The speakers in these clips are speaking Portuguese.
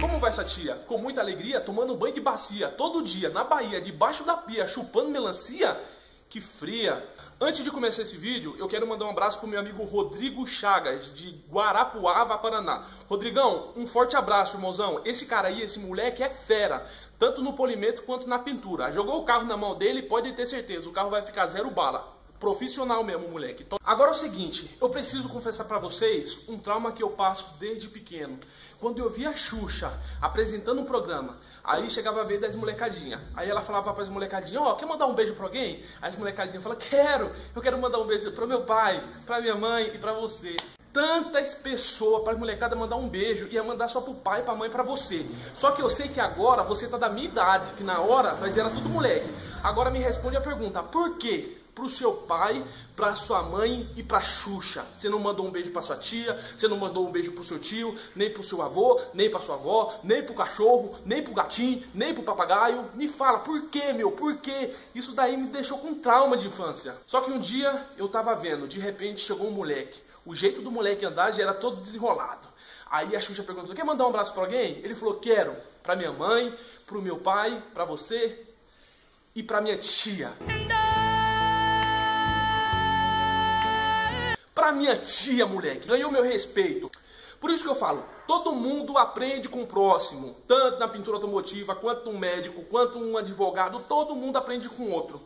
como vai sua tia? Com muita alegria, tomando banho de bacia, todo dia, na Bahia, debaixo da pia, chupando melancia? Que fria! Antes de começar esse vídeo, eu quero mandar um abraço pro meu amigo Rodrigo Chagas, de Guarapuava, Paraná. Rodrigão, um forte abraço, irmãozão. Esse cara aí, esse moleque é fera, tanto no polimento quanto na pintura. Jogou o carro na mão dele, pode ter certeza, o carro vai ficar zero bala profissional mesmo, moleque. Então, agora é o seguinte, eu preciso confessar para vocês um trauma que eu passo desde pequeno. Quando eu via a Xuxa apresentando um programa, aí chegava a ver das molecadinhas. Aí ela falava para as molecadinhas, ó, oh, quer mandar um beijo para alguém? Aí as molecadinhas falavam, quero, eu quero mandar um beijo para meu pai, para minha mãe e para você tantas pessoas para molecada mandar um beijo, ia mandar só pro pai, pra mãe, para você. Só que eu sei que agora você tá da minha idade, que na hora nós era tudo moleque. Agora me responde a pergunta, por quê? Pro seu pai, pra sua mãe e pra Xuxa. Você não mandou um beijo pra sua tia, você não mandou um beijo pro seu tio, nem pro seu avô, nem pra sua avó, nem pro cachorro, nem pro gatinho, nem pro papagaio. Me fala, por quê, meu? Por quê? Isso daí me deixou com trauma de infância. Só que um dia eu tava vendo, de repente chegou um moleque. O jeito do moleque andar já era todo desenrolado. Aí a Xuxa perguntou: quer mandar um abraço para alguém? Ele falou: quero. Para minha mãe, pro meu pai, para você e para minha tia. Pra minha tia, moleque, ganhou meu respeito. Por isso que eu falo, todo mundo aprende com o próximo, tanto na pintura automotiva, quanto um médico, quanto um advogado, todo mundo aprende com o outro.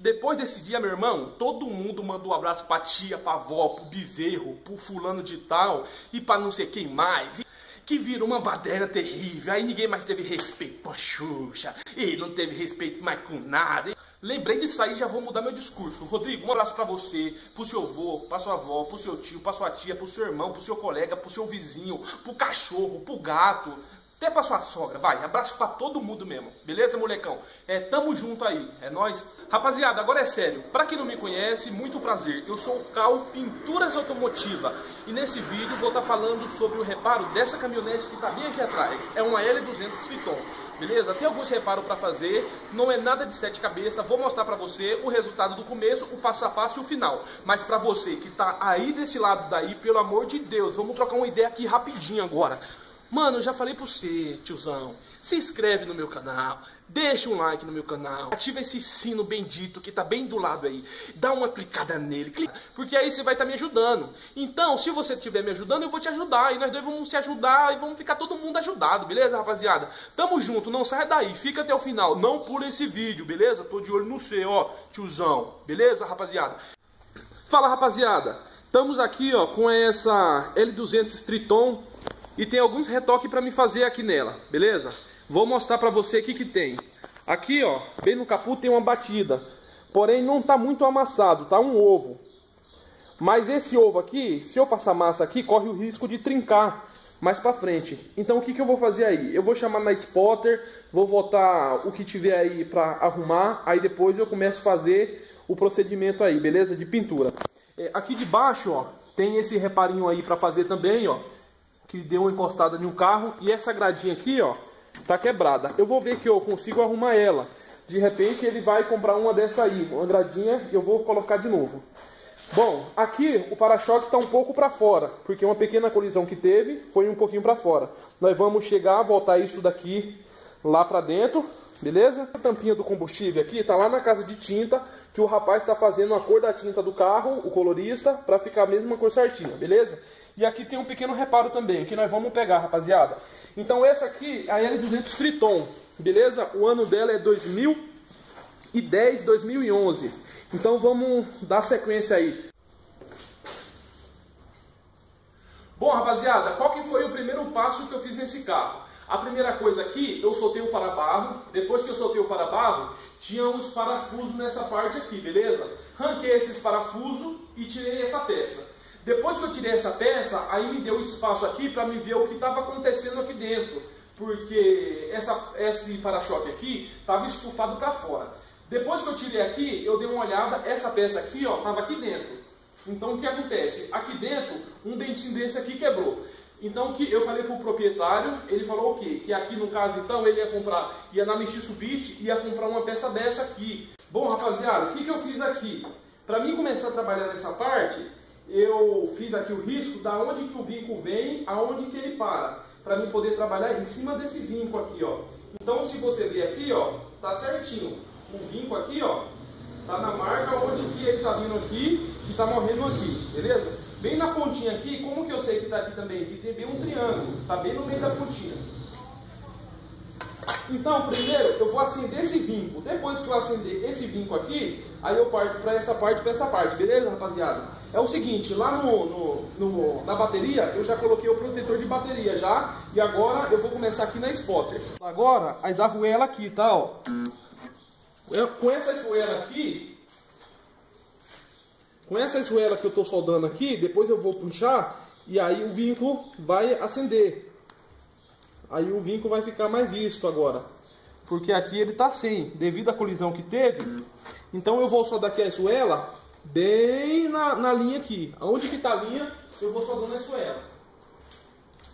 Depois desse dia, meu irmão, todo mundo mandou um abraço pra tia, pra avó, pro bezerro, pro fulano de tal e pra não sei quem mais. Que virou uma baderna terrível. Aí ninguém mais teve respeito com a Xuxa. E não teve respeito mais com nada. Lembrei disso aí, já vou mudar meu discurso. Rodrigo, um abraço para você, pro seu avô, pra sua avó, pro seu tio, pra sua tia, pro seu irmão, pro seu colega, pro seu vizinho, pro cachorro, pro gato, até pra sua sogra, vai, abraço pra todo mundo mesmo, beleza, molecão? É, tamo junto aí, é nós. Rapaziada, agora é sério, pra quem não me conhece, muito prazer, eu sou o Cal Pinturas Automotiva. E nesse vídeo vou estar tá falando sobre o reparo dessa caminhonete que tá bem aqui atrás, é uma L200 Triton, beleza? Tem alguns reparos pra fazer, não é nada de sete cabeças, vou mostrar pra você o resultado do começo, o passo a passo e o final, mas pra você que tá aí desse lado daí, pelo amor de Deus, vamos trocar uma ideia aqui rapidinho agora. Mano, eu já falei pra você, tiozão. Se inscreve no meu canal, deixa um like no meu canal, ativa esse sino bendito que tá bem do lado aí. Dá uma clicada nele, clica, porque aí você vai estar tá me ajudando. Então, se você estiver me ajudando, eu vou te ajudar. E nós dois vamos se ajudar e vamos ficar todo mundo ajudado, beleza, rapaziada? Tamo junto, não sai daí, fica até o final. Não pula esse vídeo, beleza? Tô de olho no C, ó, tiozão. Beleza, rapaziada? Fala, rapaziada. Estamos aqui, ó, com essa L200 Triton e tem alguns retoques para me fazer aqui nela, beleza? Vou mostrar para você o que tem. Aqui, ó, bem no capô tem uma batida. Porém, não está muito amassado, tá um ovo. Mas esse ovo aqui, se eu passar massa aqui, corre o risco de trincar mais para frente. Então, o que, que eu vou fazer aí? Eu vou chamar na spotter, vou botar o que tiver aí para arrumar. Aí depois eu começo a fazer o procedimento aí, beleza? De pintura. É, aqui de baixo, ó, tem esse reparinho aí para fazer também, ó que deu uma encostada em um carro e essa gradinha aqui, ó, tá quebrada. Eu vou ver que eu consigo arrumar ela. De repente ele vai comprar uma dessa aí, uma gradinha, e eu vou colocar de novo. Bom, aqui o para-choque está um pouco para fora, porque uma pequena colisão que teve foi um pouquinho para fora. Nós vamos chegar, voltar isso daqui lá para dentro, beleza? A tampinha do combustível aqui está lá na casa de tinta, que o rapaz está fazendo a cor da tinta do carro, o colorista, para ficar a mesma cor certinha, beleza? E aqui tem um pequeno reparo também, que nós vamos pegar, rapaziada. Então essa aqui é a L200 Triton, beleza? O ano dela é 2010, 2011. Então vamos dar sequência aí. Bom, rapaziada, qual que foi o primeiro passo que eu fiz nesse carro? A primeira coisa aqui, eu soltei o para-barro. Depois que eu soltei o para-barro, tinha uns parafusos nessa parte aqui, beleza? Ranquei esses parafusos e tirei essa peça. Depois que eu tirei essa peça, aí me deu espaço aqui para me ver o que estava acontecendo aqui dentro. Porque essa, esse para-choque aqui estava estufado para fora. Depois que eu tirei aqui, eu dei uma olhada, essa peça aqui estava aqui dentro. Então o que acontece? Aqui dentro, um dentinho desse aqui quebrou. Então que eu falei para o proprietário, ele falou o quê? Que aqui no caso então ele ia comprar, ia na Mitsubishi, ia comprar uma peça dessa aqui. Bom rapaziada, o que, que eu fiz aqui? Para mim começar a trabalhar nessa parte, eu fiz aqui o risco da onde que o vinco vem, aonde que ele para. para mim poder trabalhar em cima desse vinco aqui, ó. Então, se você ver aqui, ó, tá certinho. O vinco aqui, ó, tá na marca onde que ele tá vindo aqui e tá morrendo aqui, beleza? Bem na pontinha aqui, como que eu sei que tá aqui também? Que tem bem um triângulo, tá bem no meio da pontinha. Então, primeiro eu vou acender esse vinco. Depois que eu acender esse vinco aqui, aí eu parto para essa parte, para essa parte, beleza, rapaziada? É o seguinte, lá no, no, no, na bateria, eu já coloquei o protetor de bateria já, e agora eu vou começar aqui na spotter. Agora, a esarruela aqui, tá, ó. Eu, com essa esarruela aqui, com essa esarruela que eu estou soldando aqui, depois eu vou puxar, e aí o vinco vai acender. Aí o vinco vai ficar mais visto agora. Porque aqui ele está sem, devido à colisão que teve. Então eu vou soldar aqui a essuela bem na, na linha aqui. Aonde que está a linha, eu vou soldando a essuela.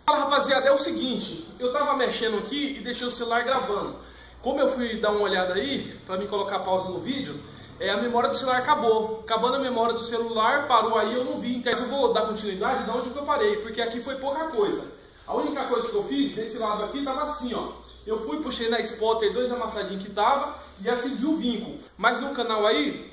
Fala rapaziada, é o seguinte. Eu estava mexendo aqui e deixei o celular gravando. Como eu fui dar uma olhada aí, para me colocar pausa no vídeo, é, a memória do celular acabou. Acabando a memória do celular, parou aí, eu não vi. Então eu vou dar continuidade de onde eu parei, porque aqui foi pouca coisa. A única coisa que eu fiz, desse lado aqui, estava assim, ó. Eu fui, puxei na spotter dois amassadinhos que tava e acendi o vinco. Mas no canal aí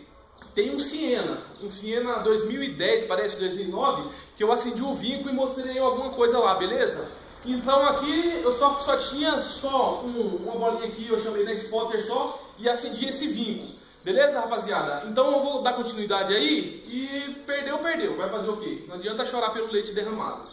tem um Siena, um Siena 2010, parece 2009, que eu acendi o vinco e mostrei alguma coisa lá, beleza? Então aqui eu só, só tinha só um, uma bolinha aqui, eu chamei na spotter só e acendi esse vinco. Beleza, rapaziada? Então eu vou dar continuidade aí e perdeu, perdeu. Vai fazer o quê? Não adianta chorar pelo leite derramado.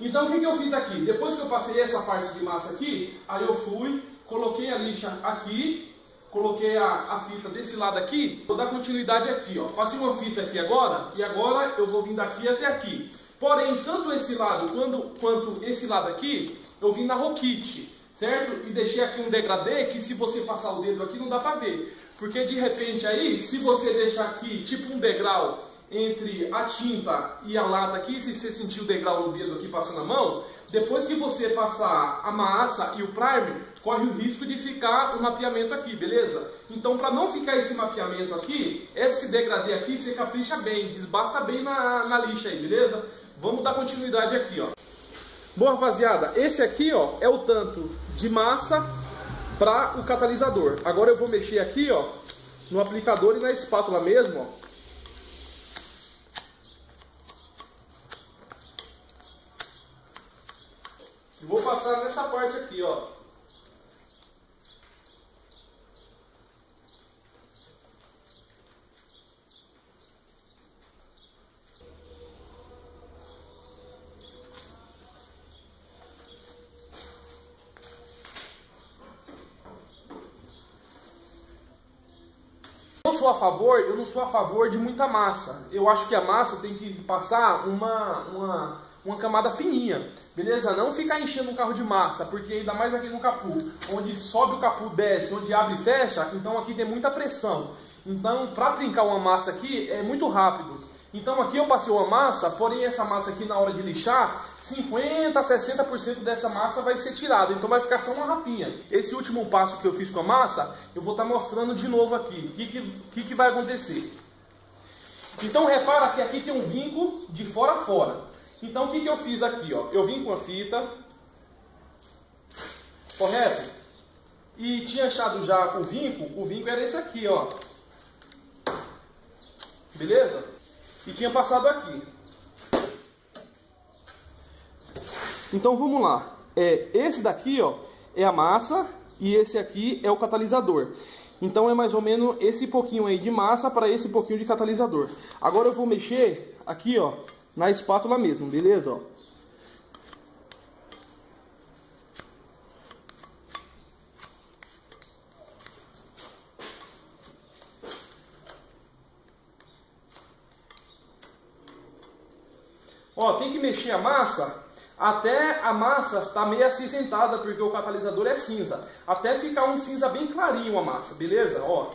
Então o que, que eu fiz aqui? Depois que eu passei essa parte de massa aqui, aí eu fui, coloquei a lixa aqui, coloquei a, a fita desse lado aqui, vou dar continuidade aqui, ó. Passei uma fita aqui agora, e agora eu vou vir daqui até aqui. Porém, tanto esse lado quanto, quanto esse lado aqui, eu vim na roquite, certo? E deixei aqui um degradê que se você passar o dedo aqui não dá pra ver. Porque de repente aí, se você deixar aqui tipo um degrau entre a tinta e a lata aqui, se você sentir o degrau no dedo aqui passando a mão, depois que você passar a massa e o primer, corre o risco de ficar o mapeamento aqui, beleza? Então, para não ficar esse mapeamento aqui, esse degradê aqui, você capricha bem, desbasta bem na, na lixa aí, beleza? Vamos dar continuidade aqui, ó. Bom, rapaziada, esse aqui, ó, é o tanto de massa para o catalisador. Agora eu vou mexer aqui, ó, no aplicador e na espátula mesmo, ó. Vou passar nessa parte aqui, ó. Eu sou a favor, eu não sou a favor de muita massa. Eu acho que a massa tem que passar uma, uma uma camada fininha, beleza? Não ficar enchendo um carro de massa, porque ainda mais aqui no capu, onde sobe o capu, desce, onde abre e fecha, então aqui tem muita pressão. Então, para trincar uma massa aqui é muito rápido. Então aqui eu passei uma massa, porém essa massa aqui na hora de lixar, 50 a 60% dessa massa vai ser tirada, então vai ficar só uma rapinha. Esse último passo que eu fiz com a massa, eu vou estar tá mostrando de novo aqui. O que, que, que vai acontecer? Então repara que aqui tem um vinco de fora a fora. Então o que, que eu fiz aqui? Ó? Eu vim com a fita, correto? E tinha achado já o vinco, o vinco era esse aqui, ó. Beleza? E tinha passado aqui. Então vamos lá. É, esse daqui, ó, é a massa e esse aqui é o catalisador. Então é mais ou menos esse pouquinho aí de massa para esse pouquinho de catalisador. Agora eu vou mexer aqui, ó, na espátula mesmo, beleza? Ó. Ó, tem que mexer a massa até a massa tá meio acinzentada, porque o catalisador é cinza. Até ficar um cinza bem clarinho a massa, beleza? Ó,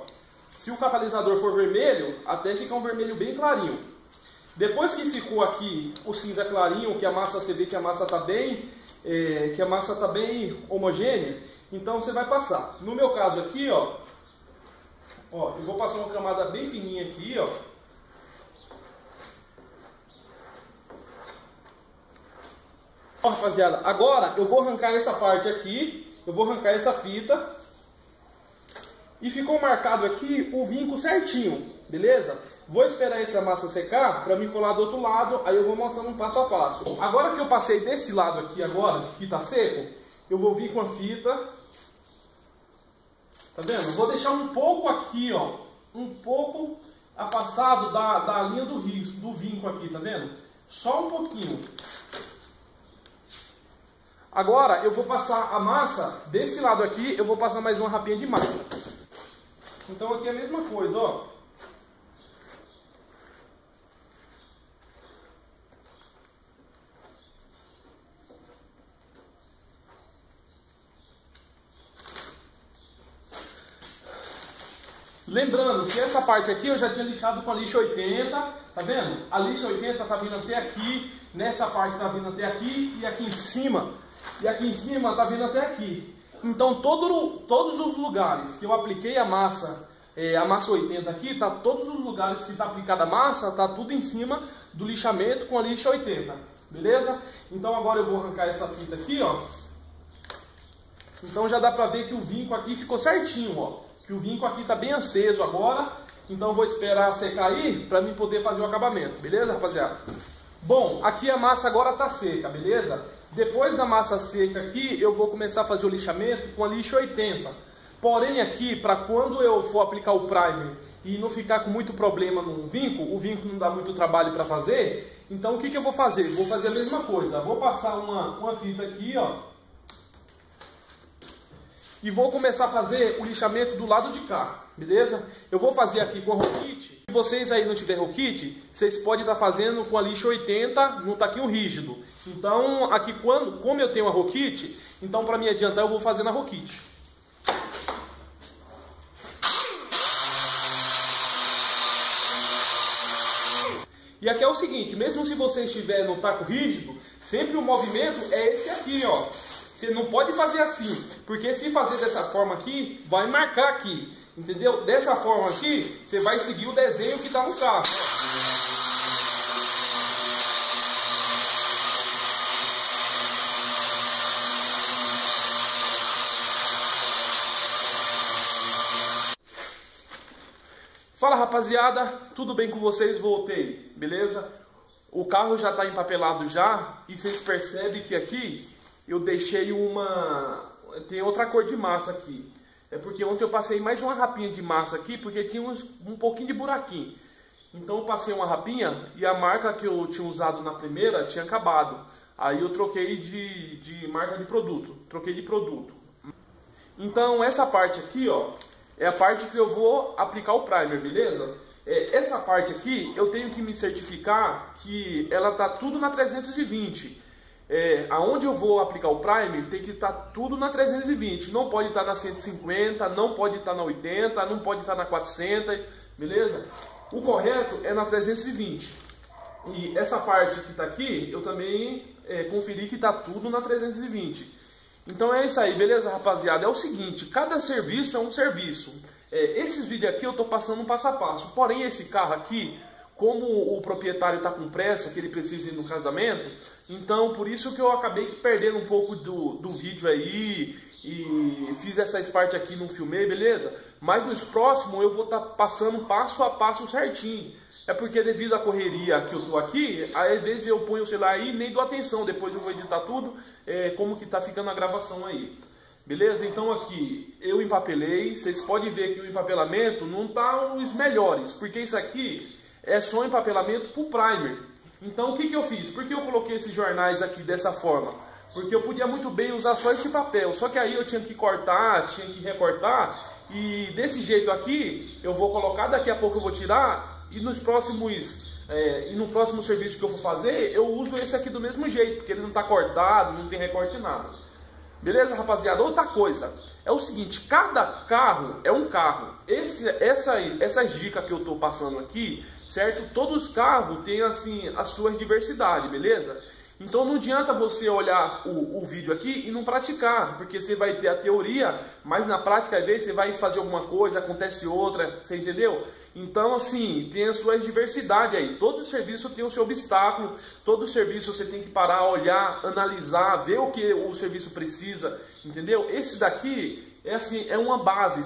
se o catalisador for vermelho, até ficar um vermelho bem clarinho. Depois que ficou aqui o cinza clarinho, que a massa, você vê que a massa está bem, é, que a massa está bem homogênea, então você vai passar. No meu caso aqui, ó, ó, eu vou passar uma camada bem fininha aqui, ó. Ó, rapaziada, agora eu vou arrancar essa parte aqui, eu vou arrancar essa fita. E ficou marcado aqui o vinco certinho, beleza? Vou esperar essa massa secar para me colar do outro lado, aí eu vou mostrando um passo a passo. Agora que eu passei desse lado aqui agora, que tá seco, eu vou vir com a fita. Tá vendo? Vou deixar um pouco aqui, ó, um pouco afastado da, da linha do risco, do vinco aqui, tá vendo? Só um pouquinho. Agora eu vou passar a massa desse lado aqui, eu vou passar mais uma rapinha de massa. Então aqui é a mesma coisa, ó. Lembrando que essa parte aqui eu já tinha lixado com a lixa 80, tá vendo? A lixa 80 tá vindo até aqui, nessa parte tá vindo até aqui e aqui em cima e aqui em cima está vindo até aqui. Então todo, todos os lugares que eu apliquei a massa, é, a massa 80 aqui, tá todos os lugares que está aplicada a massa, tá tudo em cima do lixamento com a lixa 80, beleza? Então agora eu vou arrancar essa fita aqui, ó. Então já dá para ver que o vinco aqui ficou certinho, ó. Que o vinco aqui está bem aceso agora. Então vou esperar secar aí para mim poder fazer o acabamento, beleza, rapaziada? Bom, aqui a massa agora está seca, beleza? Depois da massa seca aqui, eu vou começar a fazer o lixamento com a lixa 80. Porém aqui, para quando eu for aplicar o primer e não ficar com muito problema no vinco, o vinco não dá muito trabalho para fazer, então o que, que eu vou fazer? Vou fazer a mesma coisa. Vou passar uma, uma fita aqui, ó. E vou começar a fazer o lixamento do lado de cá beleza? Eu vou fazer aqui com a Rokit. Vocês aí não tiver Rokit, vocês podem estar fazendo com a lixa 80 no taquinho rígido. Então, aqui quando, como eu tenho a Rokit, então para me adiantar eu vou fazer na Rokit. E aqui é o seguinte, mesmo se você estiver no taco rígido, sempre o movimento é esse aqui, ó. Você não pode fazer assim, porque se fazer dessa forma aqui, vai marcar aqui. Entendeu? Dessa forma aqui, você vai seguir o desenho que está no carro. Fala rapaziada, tudo bem com vocês? Voltei, beleza? O carro já está empapelado já e vocês percebem que aqui eu deixei uma... tem outra cor de massa aqui. É porque ontem eu passei mais uma rapinha de massa aqui, porque tinha uns, um pouquinho de buraquinho. Então eu passei uma rapinha e a marca que eu tinha usado na primeira tinha acabado. Aí eu troquei de, de marca de produto, troquei de produto. Então essa parte aqui, ó, é a parte que eu vou aplicar o primer, beleza? É, essa parte aqui eu tenho que me certificar que ela tá tudo na 320 é, aonde eu vou aplicar o Prime tem que estar tá tudo na 320, não pode estar tá na 150, não pode estar tá na 80, não pode estar tá na 400, beleza? O correto é na 320. E essa parte que está aqui, eu também é, conferi que está tudo na 320. Então é isso aí, beleza, rapaziada? É o seguinte, cada serviço é um serviço. É, esses vídeos aqui eu estou passando um passo a passo. Porém, esse carro aqui, como o proprietário está com pressa, que ele precisa ir no casamento, então por isso que eu acabei perdendo um pouco do, do vídeo aí e fiz essa parte aqui, não filmei, beleza? Mas nos próximos eu vou estar tá passando passo a passo certinho. É porque devido à correria que eu tô aqui, às vezes eu ponho o celular aí e nem dou atenção, depois eu vou editar tudo, é, como que tá ficando a gravação aí. Beleza? Então aqui eu empapelei, vocês podem ver que o empapelamento não tá os melhores, porque isso aqui é só empapelamento para o primer. Então o que, que eu fiz? Por que eu coloquei esses jornais aqui dessa forma? Porque eu podia muito bem usar só esse papel, só que aí eu tinha que cortar, tinha que recortar, e desse jeito aqui eu vou colocar, daqui a pouco eu vou tirar, e nos próximos é, e no próximo serviço que eu for fazer, eu uso esse aqui do mesmo jeito, porque ele não está cortado, não tem recorte nada. Beleza, rapaziada? Outra coisa, é o seguinte, cada carro é um carro. Esse, essa, essas dicas que eu estou passando aqui certo? Todos os carros têm assim a sua diversidade, beleza? Então não adianta você olhar o, o vídeo aqui e não praticar, porque você vai ter a teoria, mas na prática às vezes você vai fazer alguma coisa, acontece outra, você entendeu? Então, assim, tem a sua diversidade aí. Todo serviço tem o seu obstáculo, todo serviço você tem que parar, olhar, analisar, ver o que o serviço precisa, entendeu? Esse daqui é assim, é uma base.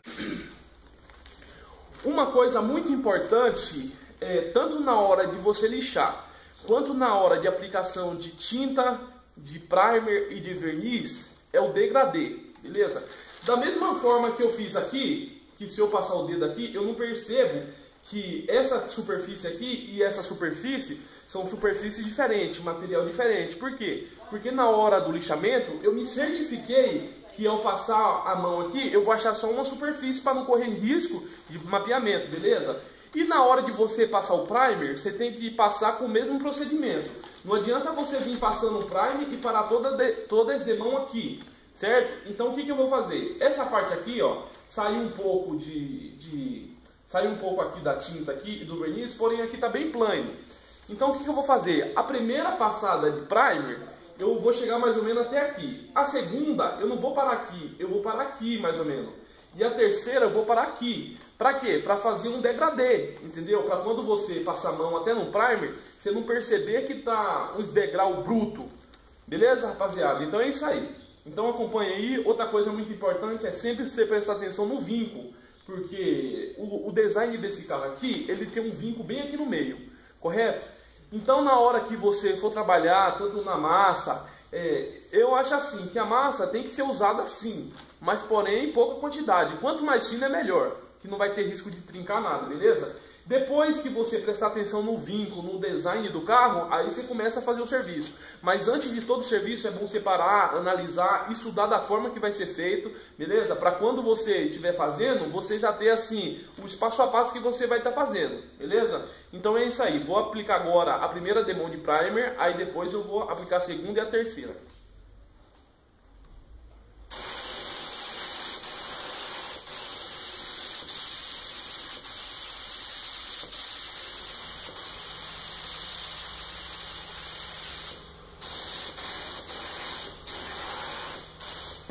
Uma coisa muito importante, é, tanto na hora de você lixar, quanto na hora de aplicação de tinta, de primer e de verniz, é o degradê, beleza? Da mesma forma que eu fiz aqui, que se eu passar o dedo aqui, eu não percebo que essa superfície aqui e essa superfície são superfícies diferentes, material diferente. Por quê? Porque na hora do lixamento eu me certifiquei que ao passar a mão aqui eu vou achar só uma superfície para não correr risco de mapeamento, beleza? E na hora de você passar o primer, você tem que passar com o mesmo procedimento. Não adianta você vir passando o primer e parar toda, de, toda esse demão aqui, certo? Então o que, que eu vou fazer? Essa parte aqui, ó, saiu um pouco de, de saiu um pouco aqui da tinta aqui e do verniz, porém aqui está bem plano. Então o que, que eu vou fazer? A primeira passada de primer, eu vou chegar mais ou menos até aqui. A segunda, eu não vou parar aqui, eu vou parar aqui mais ou menos. E a terceira, eu vou parar aqui. Para quê? Para fazer um degradê, entendeu? Para quando você passar a mão até no primer, você não perceber que tá uns degrau bruto. Beleza, rapaziada? Então é isso aí. Então acompanha aí. Outra coisa muito importante é sempre você prestar atenção no vinco, porque o, o design desse carro aqui, ele tem um vinco bem aqui no meio, correto? Então na hora que você for trabalhar, tanto na massa, é, eu acho assim, que a massa tem que ser usada assim, mas porém em pouca quantidade. Quanto mais fina é melhor que não vai ter risco de trincar nada, beleza? Depois que você prestar atenção no vínculo, no design do carro, aí você começa a fazer o serviço. Mas antes de todo o serviço é bom separar, analisar, estudar da forma que vai ser feito, beleza? Para quando você estiver fazendo, você já ter assim o espaço a passo que você vai estar tá fazendo, beleza? Então é isso aí. Vou aplicar agora a primeira demão de primer, aí depois eu vou aplicar a segunda e a terceira.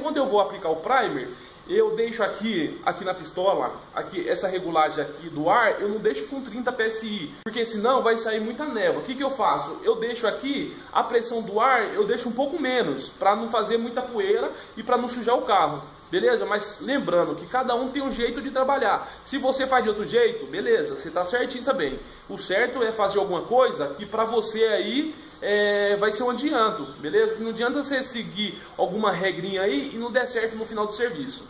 Quando eu vou aplicar o primer, eu deixo aqui, aqui na pistola, aqui essa regulagem aqui do ar, eu não deixo com 30 psi, porque senão vai sair muita névoa. O que, que eu faço? Eu deixo aqui a pressão do ar, eu deixo um pouco menos, para não fazer muita poeira e para não sujar o carro. Beleza? Mas lembrando que cada um tem um jeito de trabalhar. Se você faz de outro jeito, beleza, você está certinho também. O certo é fazer alguma coisa que para você aí é, vai ser um adianto, beleza? Não adianta você seguir alguma regrinha aí e não der certo no final do serviço.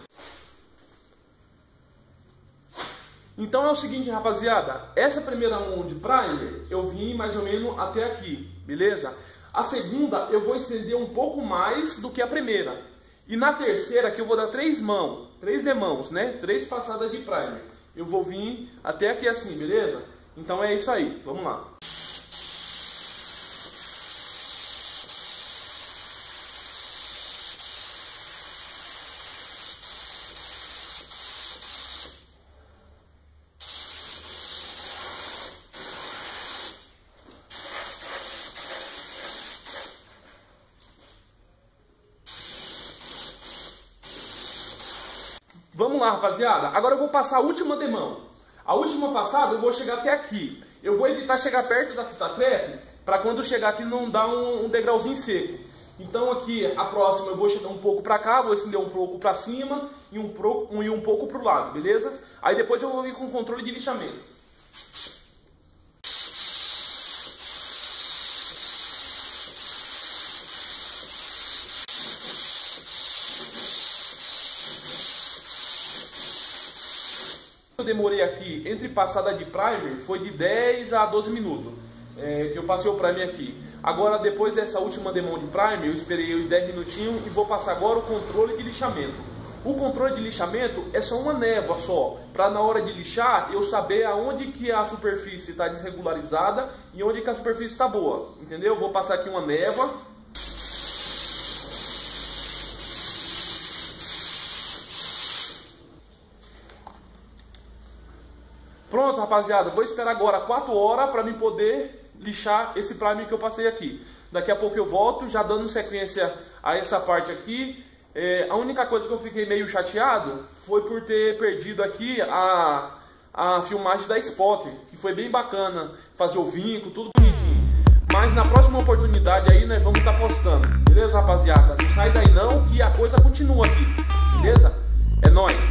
Então é o seguinte, rapaziada, essa primeira mão de primer eu vim mais ou menos até aqui, beleza? A segunda eu vou estender um pouco mais do que a primeira. E na terceira que eu vou dar três mãos, três demãos, né? Três passadas de primer. Eu vou vir até aqui assim, beleza? Então é isso aí, vamos lá. Vamos lá, rapaziada. Agora eu vou passar a última demão. A última passada eu vou chegar até aqui. Eu vou evitar chegar perto da fita crepe para quando chegar aqui não dar um, um, degrauzinho seco. Então aqui a próxima eu vou chegar um pouco para cá, vou estender um pouco para cima e um, pro, um, e um pouco para o lado, beleza? Aí depois eu vou vir com controle de lixamento. Demorei aqui, entre passada de primer, foi de 10 a 12 minutos é, eu passei o primer aqui. Agora, depois dessa última demão de primer, eu esperei os 10 minutinhos e vou passar agora o controle de lixamento. O controle de lixamento é só uma névoa só, para na hora de lixar eu saber aonde que a superfície está desregularizada e onde que a superfície está boa, entendeu? Vou passar aqui uma névoa, Pronto, rapaziada, vou esperar agora 4 horas para me poder lixar esse primer que eu passei aqui. Daqui a pouco eu volto, já dando sequência a essa parte aqui. É, a única coisa que eu fiquei meio chateado foi por ter perdido aqui a, a filmagem da Spotter, que foi bem bacana, fazer o vinco, tudo bonitinho. Mas na próxima oportunidade aí nós vamos estar tá postando, beleza rapaziada? Não sai daí não que a coisa continua aqui, beleza? É nóis!